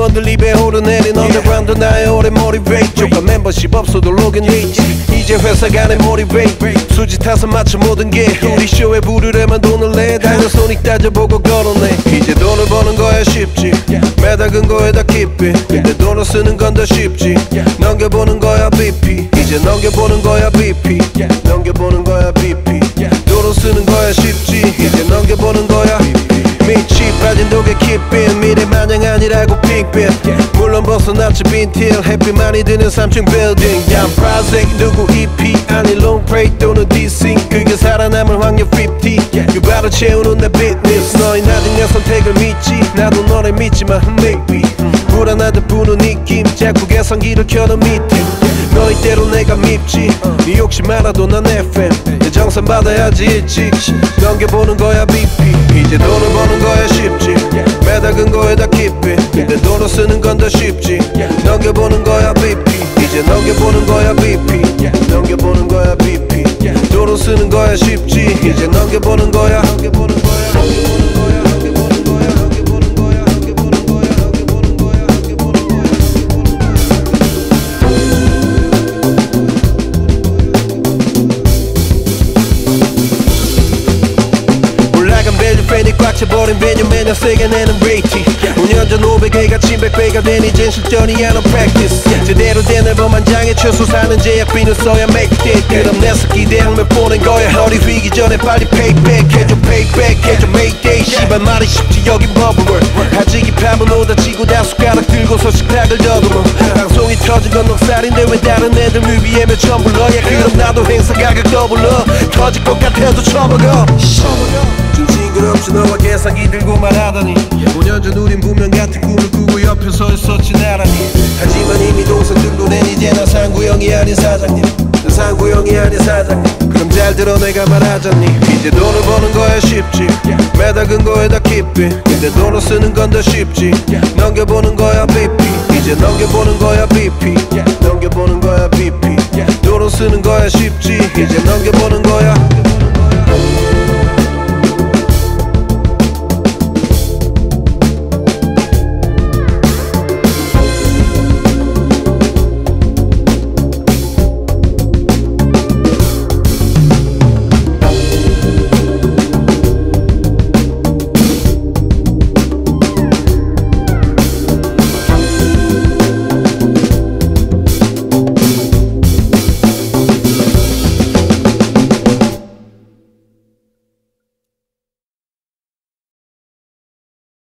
저 배심원들 입에 오르내린 언더그라운드 나의 오랜 모티베이트 조금 멤버십 없어도 로그인 있지 이제 회사 간의 모티베이트 수지 타서 맞춰 모든 게 우리 쇼에 부르려면 돈을 내. 당연 손익 따져보고 걸어내. 이제 돈을 버는 거야 쉽지. 매달은 거에 다 깊이 근데 돈을 쓰는 건 더 쉽지. 넘겨보는 거야 BP 이제 넘겨보는 거야 BP 아니라고 빅빈 물론 벗어났지 빈틸 햇빛 많이 드는 3층 빌딩 야 프라색 누구 EP 아니 롱프레이 또는 디싱 그게 살아남을 확률 50 유발을 채우는 내 비즈니스 너희 나중 내 선택을 믿지. 나도 너를 믿지만 maybe. 불안하듯 부는 느낌. 자꾸 개성기를 켜는 미팅 너희대로 내가 밉지. 네 욕심 많아도 난 FM 내 정산 받아야지 일찍. 넘겨보는 거야 BP 이제 번호 쓰는 건 더 쉽지 넘겨보는 거야 BP 이제 넘겨보는 거야 BP 넘겨보는 거야 BP 도로 쓰는 거야 쉽지 이제 넘겨보는 거야 꽉 차버린 비뉴 매년 쓰게 내는 500회가 700배가 된 이젠 실전이 아너 practice. 제대로 된 앨범 한 장에 최소 사는 제약비는 써야 make it. 그럼 내 새끼 대학면 보낸 거야. 허리 휘기 전에 빨리 payback 해줘 payback 해줘 mayday 씨발 말이 쉽지 여긴 버블 아직 이 팝은 오다 치고 다 숟가락 들고서 식탁을 더듬어. 방송이 터진 건 넉살인데 왜 다른 애들 뮤비에 몇천 불러야? 그럼 나도 행사 가격 더블러 터질 것 같아도 쳐먹어 좀 징그럽지 너와 계산기 들고 말하더니 5년 전 우린 분명 같은 꿈을 꾸고 옆에 서 있었지 나란히 하지만 이미 동생 등록된 이제 나 상구형이 아닌 사장님. 나 상구형이 아닌 사장님. 그럼 잘 들어 내가 말하자니. 이제 돈을 버는 거야 쉽지. 매달은 거에 다 깊이 근데 돈을 쓰는 건 더 쉽지. 넘겨보는 거야 BP 이제 넘겨보는 거야 BP 넘겨보는 거야 BP 돈을 쓰는 거야 쉽지. 이제 넘겨보는 거야